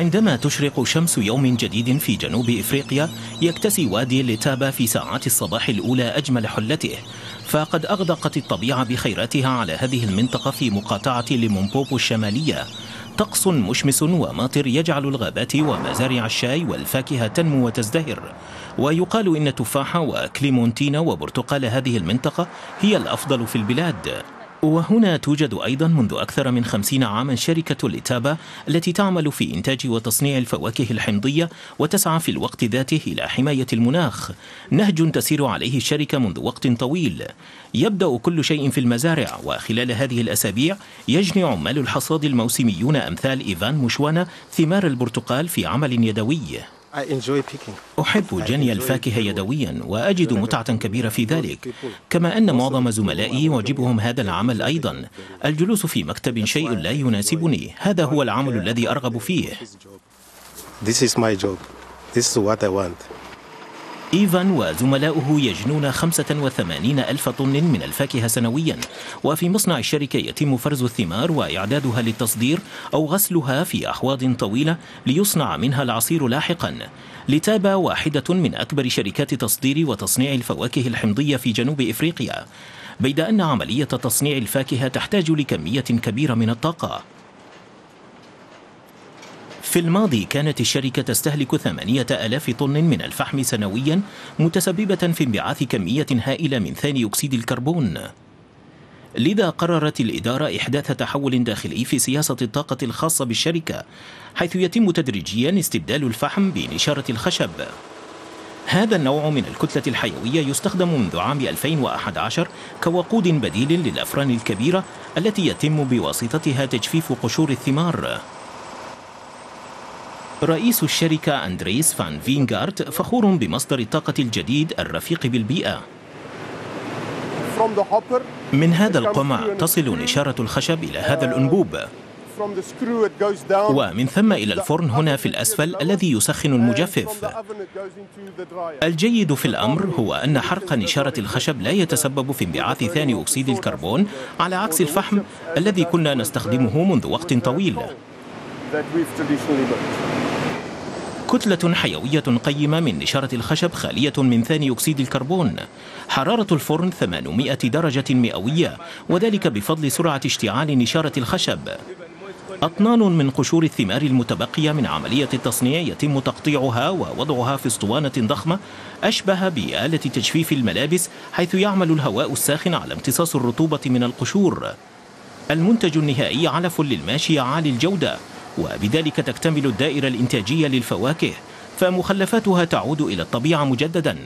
وعندما تشرق شمس يوم جديد في جنوب إفريقيا يكتسي وادي لتابا في ساعات الصباح الأولى أجمل حلته. فقد أغدقت الطبيعة بخيراتها على هذه المنطقة في مقاطعة ليمومبوبو الشمالية. طقس مشمس وماطر يجعل الغابات ومزارع الشاي والفاكهة تنمو وتزدهر. ويقال إن تفاح وكليمونتينا وبرتقال هذه المنطقة هي الأفضل في البلاد. وهنا توجد أيضا منذ أكثر من خمسين عاما شركة لتابا التي تعمل في إنتاج وتصنيع الفواكه الحمضية وتسعى في الوقت ذاته إلى حماية المناخ. نهج تسير عليه الشركة منذ وقت طويل. يبدأ كل شيء في المزارع وخلال هذه الأسابيع يجني عمال الحصاد الموسميون أمثال إيفان مشوانا ثمار البرتقال في عمل يدوي. أحب جني الفاكهة يدويا وأجد متعة كبيرة في ذلك. كما أن معظم زملائي يعجبهم هذا العمل أيضا. الجلوس في مكتب شيء لا يناسبني. هذا هو العمل الذي أرغب فيه. This is my job. This is what I want. إيفان وزملاؤه يجنون 85 ألف طن من الفاكهة سنويا. وفي مصنع الشركة يتم فرز الثمار وإعدادها للتصدير أو غسلها في أحواض طويلة ليصنع منها العصير لاحقا. لتابا واحدة من أكبر شركات تصدير وتصنيع الفواكه الحمضية في جنوب إفريقيا. بيد أن عملية تصنيع الفاكهة تحتاج لكمية كبيرة من الطاقة. في الماضي كانت الشركة تستهلك ثمانية ألاف طن من الفحم سنويا متسببة في انبعاث كمية هائلة من ثاني أكسيد الكربون. لذا قررت الإدارة إحداث تحول داخلي في سياسة الطاقة الخاصة بالشركة حيث يتم تدريجيا استبدال الفحم بنشارة الخشب. هذا النوع من الكتلة الحيوية يستخدم منذ عام 2011 كوقود بديل للأفران الكبيرة التي يتم بواسطتها تجفيف قشور الثمار. رئيس الشركة أندريس فان فينغارت فخور بمصدر الطاقة الجديد الرفيق بالبيئة. من هذا القمع تصل نشارة الخشب إلى هذا الأنبوب. ومن ثم إلى الفرن هنا في الأسفل الذي يسخن المجفف. الجيد في الأمر هو أن حرق نشارة الخشب لا يتسبب في انبعاث ثاني أكسيد الكربون على عكس الفحم الذي كنا نستخدمه منذ وقت طويل. كتلة حيوية قيمة من نشارة الخشب خالية من ثاني أكسيد الكربون. حرارة الفرن 800 درجة مئوية وذلك بفضل سرعة اشتعال نشارة الخشب. أطنان من قشور الثمار المتبقية من عملية التصنيع يتم تقطيعها ووضعها في أسطوانة ضخمة أشبه بآلة تجفيف الملابس حيث يعمل الهواء الساخن على امتصاص الرطوبة من القشور. المنتج النهائي علف للماشية عالي الجودة. وبذلك تكتمل الدائرة الإنتاجية للفواكه فمخلفاتها تعود إلى الطبيعة مجددا.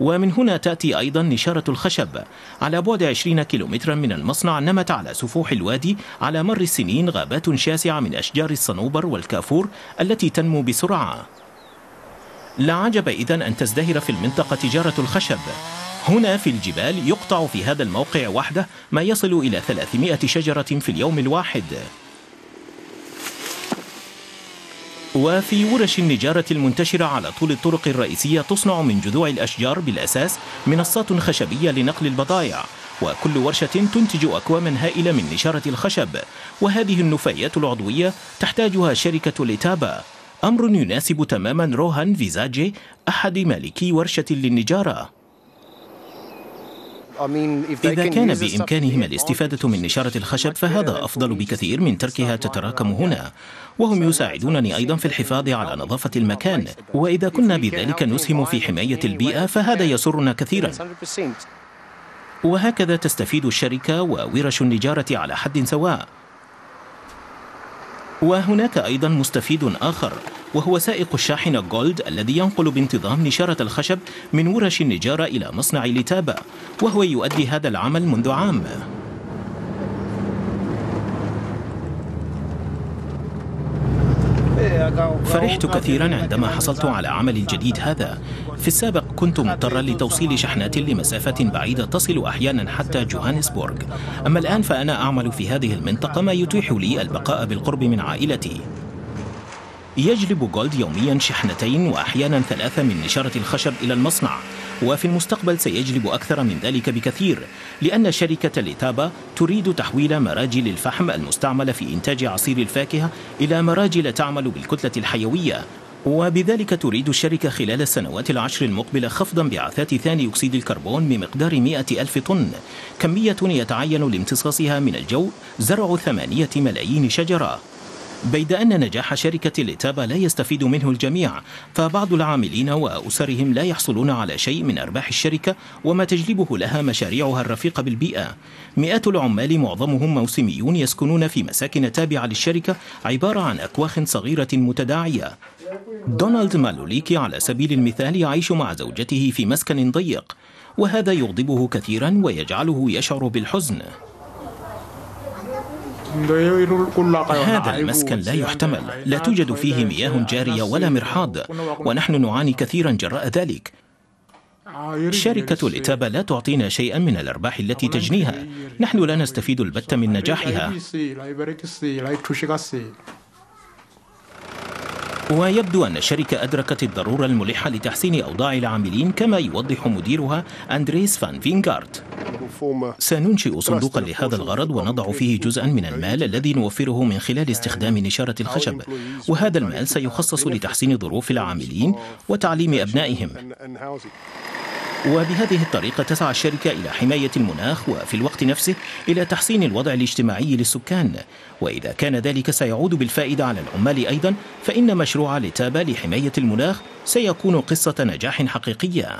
ومن هنا تأتي أيضا نشارة الخشب على بعد 20 كيلومترا من المصنع نمت على سفوح الوادي على مر السنين غابات شاسعة من أشجار الصنوبر والكافور التي تنمو بسرعة. لا عجب إذن أن تزدهر في المنطقة تجارة الخشب. هنا في الجبال يقطع في هذا الموقع وحده ما يصل إلى 300 شجرة في اليوم الواحد. وفي ورش النجارة المنتشرة على طول الطرق الرئيسية تصنع من جذوع الأشجار بالأساس منصات خشبية لنقل البضائع وكل ورشة تنتج أكواما هائلة من نشارة الخشب وهذه النفايات العضوية تحتاجها شركة ليتابا. أمر يناسب تماما روهان فيزاجي أحد مالكي ورشة للنجارة. إذا كان بإمكانهم الاستفادة من نشارة الخشب فهذا أفضل بكثير من تركها تتراكم هنا. وهم يساعدونني أيضا في الحفاظ على نظافة المكان. وإذا كنا بذلك نسهم في حماية البيئة فهذا يسرنا كثيرا. وهكذا تستفيد الشركة وورش النجارة على حد سواء. وهناك أيضا مستفيد آخر. وهو سائق الشاحنة جولد الذي ينقل بانتظام نشارة الخشب من ورش النجارة إلى مصنع لتابا وهو يؤدي هذا العمل منذ عام. فرحت كثيرا عندما حصلت على عمل الجديد هذا. في السابق كنت مضطرا لتوصيل شحنات لمسافة بعيدة تصل أحيانا حتى جوهانسبورغ. أما الآن فأنا أعمل في هذه المنطقة ما يتيح لي البقاء بالقرب من عائلتي. يجلب جولد يوميا شحنتين وأحيانا ثلاثة من نشارة الخشب إلى المصنع. وفي المستقبل سيجلب أكثر من ذلك بكثير لأن شركة ليتابا تريد تحويل مراجل الفحم المستعملة في إنتاج عصير الفاكهة إلى مراجل تعمل بالكتلة الحيوية. وبذلك تريد الشركة خلال السنوات العشر المقبلة خفض انبعاثات ثاني أكسيد الكربون بمقدار 100 ألف طن. كمية يتعين لامتصاصها من الجو زرع ثمانية ملايين شجرة. بيد أن نجاح شركة ليتابا لا يستفيد منه الجميع فبعض العاملين وأسرهم لا يحصلون على شيء من أرباح الشركة وما تجلبه لها مشاريعها الرفيقة بالبيئة. مئات العمال معظمهم موسميون يسكنون في مساكن تابعة للشركة عبارة عن أكواخ صغيرة متداعية. دونالد مالوليكي على سبيل المثال يعيش مع زوجته في مسكن ضيق وهذا يغضبه كثيرا ويجعله يشعر بالحزن. هذا المسكن لا يحتمل. لا توجد فيه مياه جارية ولا مرحاض. ونحن نعاني كثيرا جراء ذلك. شركة الإتابة لا تعطينا شيئا من الأرباح التي تجنيها. نحن لا نستفيد البت من نجاحها. ويبدو أن الشركة أدركت الضرورة الملحة لتحسين أوضاع العاملين كما يوضح مديرها أندريس فان فينغارت. سننشئ صندوقا لهذا الغرض ونضع فيه جزءا من المال الذي نوفره من خلال استخدام نشارة الخشب. وهذا المال سيخصص لتحسين ظروف العاملين وتعليم أبنائهم. وبهذه الطريقة تسعى الشركة إلى حماية المناخ وفي الوقت نفسه إلى تحسين الوضع الاجتماعي للسكان. وإذا كان ذلك سيعود بالفائدة على العمال أيضا فإن مشروع لتابا لحماية المناخ سيكون قصة نجاح حقيقية.